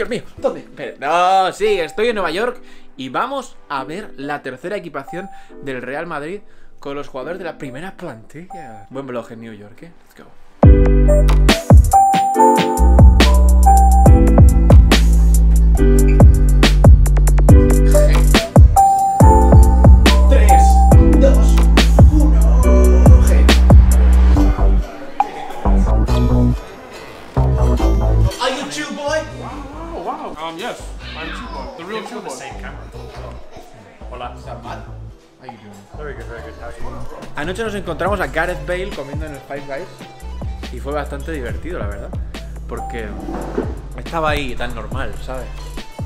Dios mío! ¿Dónde? No, sí, estoy en Nueva York y vamos a ver la tercera equipación del Real Madrid con los jugadores de la primera plantilla. Buen blog en New York, ¿eh? Let's go. Um yes, I'm Chubo, the real Chubo. Hola. How you doing? Very good, very good. How are you? Anoche nos encontramos a Gareth Bale comiendo en el Five Guys y fue bastante divertido, la verdad, porque estaba ahí tan normal, ¿sabes?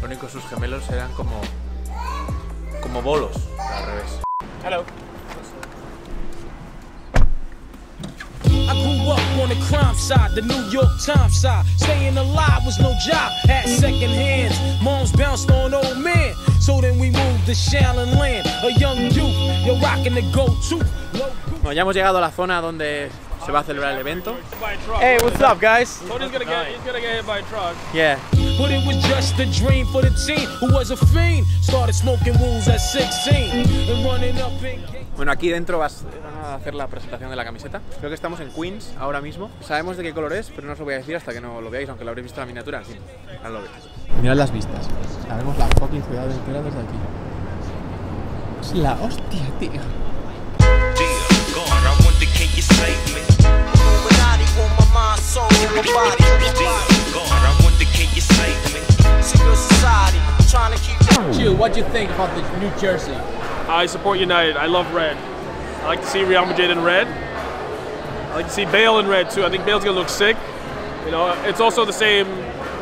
Lo único sus gemelos eran como como bolos, al revés. Hello. I grew up on the crime side, the New York Times side. Staying alive was no job, had second hands. Moms bounced on old men. So then we moved to Shaolin Land. A young youth, you're rocking the go-to. Bueno, ya hemos llegado a la zona donde se va a celebrar el evento. By a truck. Hey, what's up, guys? Tony's gonna get he's gonna get hit by a truck. Yeah. But it was just a dream for the team who was a fiend. Started smoking rules at 16 and running up in gates. Bueno, aquí dentro vas van a hacer la presentación de la camiseta. Creo que estamos en Queens ahora mismo. Sabemos de qué color es, pero no os lo voy a decir hasta que no lo veáis, aunque lo habréis visto en la miniatura. En fin, ahora lo veis. Mirad las vistas. Sabemos la fucking ciudad entera desde aquí. Es la hostia, tío. Think about the New Jersey? I support United. I love red. I like to see Real Madrid in red. I like to see Bale in red too. I think Bale's gonna look sick. You know, it's also the same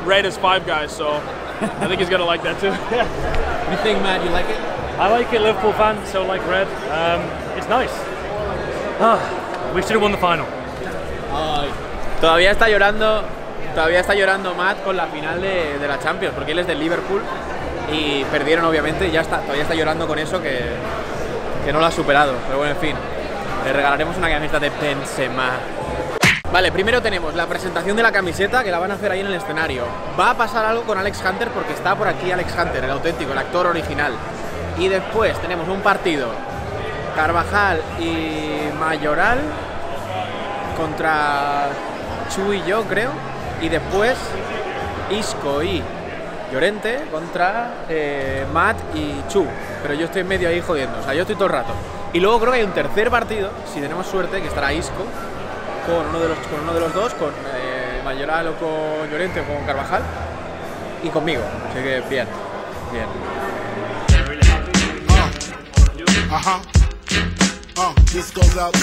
red as Five Guys, so I think he's gonna like that too. You think, Matt, you like it? I like it, Liverpool fan, so like red. Um, it's nice. Ah, we should have won the final. Todavía está llorando, todavía está llorando Matt con la final de, de la Champions, porque él es del Liverpool y perdieron obviamente, y ya está, todavía está llorando con eso que, que no lo ha superado. Pero bueno, en fin, le regalaremos una camiseta de Benzema. Vale, primero tenemos la presentación de la camiseta que la van a hacer ahí en el escenario. Va a pasar algo con Alex Hunter porque está por aquí Alex Hunter, el auténtico, el actor original. Y después tenemos un partido Carvajal y Mayoral contra Chu y yo, creo. Y después Isco y Llorente contra eh, Matt y Chu. Pero yo estoy medio ahí jodiendo, o sea, yo estoy todo el rato. Y luego creo que hay un tercer partido, si tenemos suerte, que estará Isco con uno de los, con uno de los dos, con eh, Mayoral o con Llorente o con Carvajal. Y conmigo, así que bien, bien. Uh, this goes out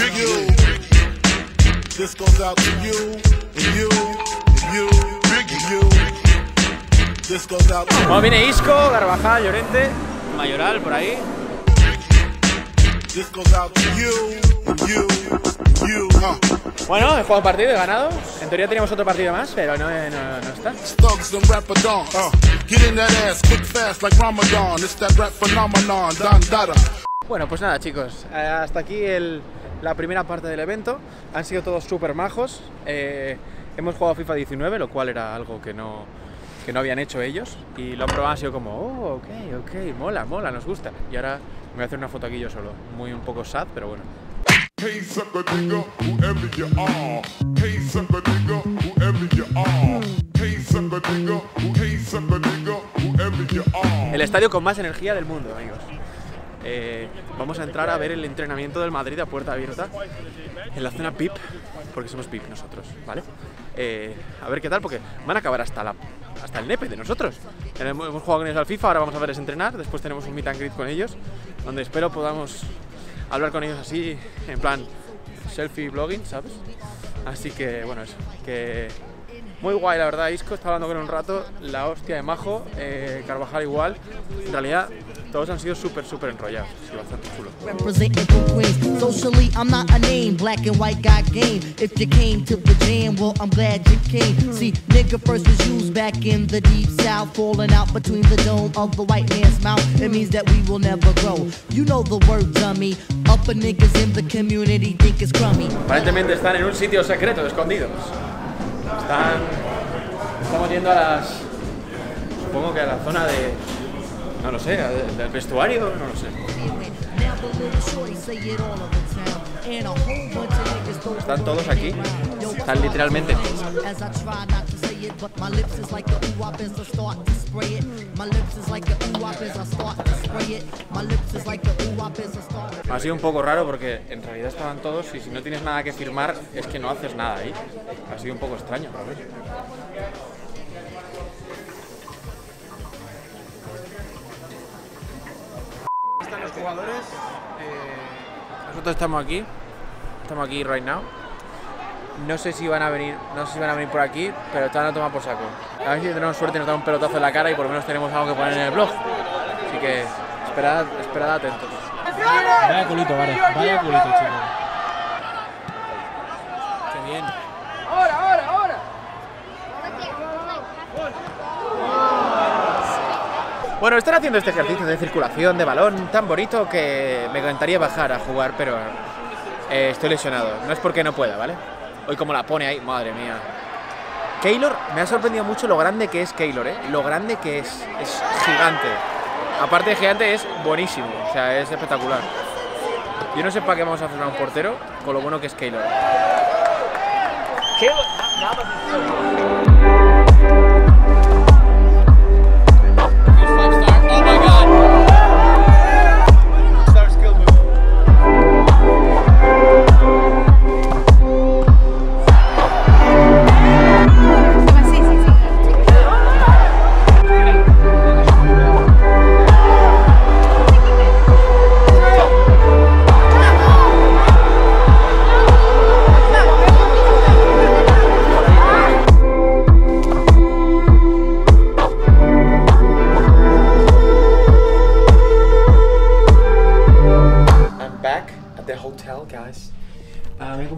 you. Bueno, viene Isco, Carvajal, Llorente, Mayoral por ahí. Bueno, he jugado un partido, he ganado. En teoría teníamos otro partido más, pero no, no, no está. Dada. Bueno, pues nada, chicos, eh, hasta aquí el- la primera parte del evento. Han sido todos súper majos. Eh, hemos jugado FIFA 19, lo cual era algo que no, que no habían hecho ellos. Y lo han probado, ha sido como, oh, ok, ok, mola, mola, nos gusta. Y ahora me voy a hacer una foto aquí yo solo. Muy un poco sad, pero bueno. El estadio con más energía del mundo, amigos. Eh, vamos a entrar a ver el entrenamiento del Madrid a puerta abierta en la zona VIP, porque somos VIP nosotros, ¿vale? Eh, a ver qué tal, porque van a acabar hasta, la, hasta el nepe de nosotros. Hemos, jugado con ellos al FIFA, ahora vamos a verles entrenar, después tenemos un meet and greet con ellos, donde espero podamos hablar con ellos así, en plan selfie blogging, ¿sabes? Así que, bueno, eso, que muy guay, la verdad. Isco está hablando con un rato, la hostia de Majo, eh, Carvajal igual. En realidad, todos han sido súper, súper enrollados. Ha sido bastante chulo. Representing from Queens. Socially, I'm not a name. Black and white got game. If you came to the jam, well, I'm glad you came. See, nigga first was used back in the deep south, falling out between the dome of the white man's mouth. It means that we will never grow. You know the word, dummy. Upper niggas in the community think it's crummy. Aparentemente están en un sitio secreto, escondidos. Están. Estamos yendo a las. supongo que a la zona de. No lo sé, de- del vestuario, no lo sé. Están todos aquí. Están literalmente. Ha sido un poco raro porque en realidad estaban todos y si no tienes nada que firmar es que no haces nada ahí. Ha sido un poco extraño, Están los jugadores. eh, nosotros estamos aquí. Estamos aquí right now. No sé si van a venir, no sé si van a venir por aquí, pero están a tomar por saco. A ver si tenemos suerte y nos dan un pelotazo en la cara y por lo menos tenemos algo que poner en el blog. Así que esperad, esperad atentos. Vaya culito, vale. Vaya culito, chico. Qué bien. Bueno, están haciendo este ejercicio de circulación de balón tan bonito que me encantaría bajar a jugar, pero eh, estoy lesionado. No es porque no pueda, ¿vale? Hoy como la pone ahí, madre mía. Keylor, me ha sorprendido mucho lo grande que es Keylor, ¿eh? Lo grande que es. Es gigante. Aparte de gigante, es buenísimo. O sea, es espectacular. Yo no sé para qué vamos a firmar un portero con lo bueno que es Keylor. I'm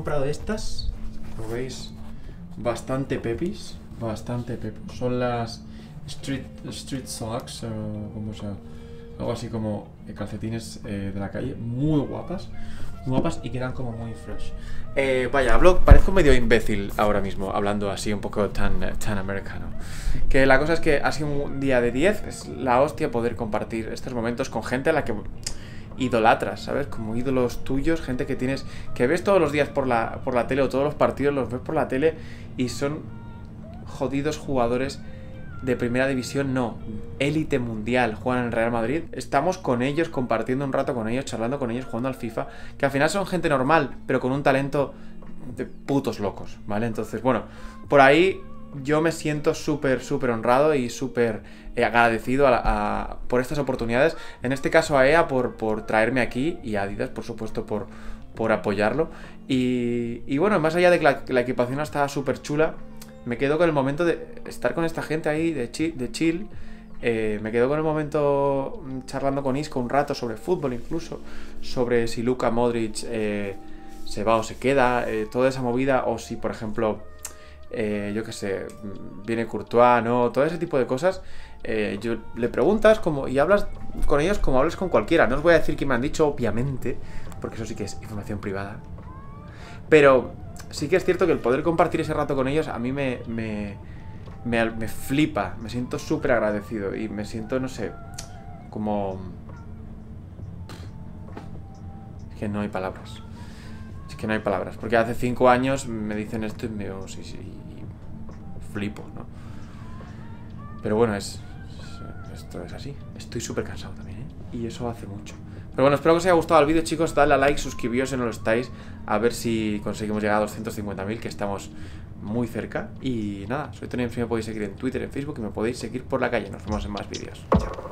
comprado estas. Como veis, bastante pepis. Bastante pepis. Son las street, street socks, o como sea, algo así como calcetines eh, de la calle. Muy guapas. Muy guapas y quedan como muy fresh. Eh, vaya, hablo, parezco medio imbécil ahora mismo, hablando así un poco tan, eh, tan americano. Que la cosa es que ha sido un día de 10, es la hostia poder compartir estos momentos con gente a la que idolatras, ¿sabes? Como ídolos tuyos, gente que tienes, que ves todos los días por la, por la tele o todos los partidos los ves por la tele y son jodidos jugadores de primera división, no, élite mundial, juegan en Real Madrid. Estamos con ellos, compartiendo un rato con ellos, charlando con ellos, jugando al FIFA, que al final son gente normal, pero con un talento de putos locos, ¿vale? Entonces, bueno, por ahí yo me siento súper, súper honrado y súper eh, agradecido por estas oportunidades. En este caso a EA por, por traerme aquí y a Adidas, por supuesto, por, por apoyarlo. Y, y bueno, más allá de que la, la equipación estaba súper chula, me quedo con el momento de estar con esta gente ahí de chill. De chill eh, me quedo con el momento mm, charlando con Isco un rato sobre fútbol incluso, sobre si Luka Modric eh, se va o se queda, toda esa movida, o si por ejemplo eh, yo qué sé, viene Courtois, ¿no? Todo ese tipo de cosas. eh, yo le preguntas como, y hablas con ellos como hablas con cualquiera. No os voy a decir que me han dicho, obviamente, porque eso sí que es información privada. Pero sí que es cierto que el poder compartir ese rato con ellos a mí me, me, me, me flipa. Me siento súper agradecido y me siento, no sé, como... Es que no hay palabras. Que no hay palabras. Porque hace cinco años me dicen esto y me sí, sí, flipo, ¿no? Pero bueno, es, es- esto es así. Estoy súper cansado también, ¿eh? Y eso hace mucho. Pero bueno, espero que os haya gustado el vídeo, chicos. Dadle a like, suscribíos si no lo estáis. A ver si conseguimos llegar a 250.000, que estamos muy cerca. Y nada, soy Tony, si me podéis seguir en Twitter, en Facebook y me podéis seguir por la calle. Nos vemos en más vídeos. Chao.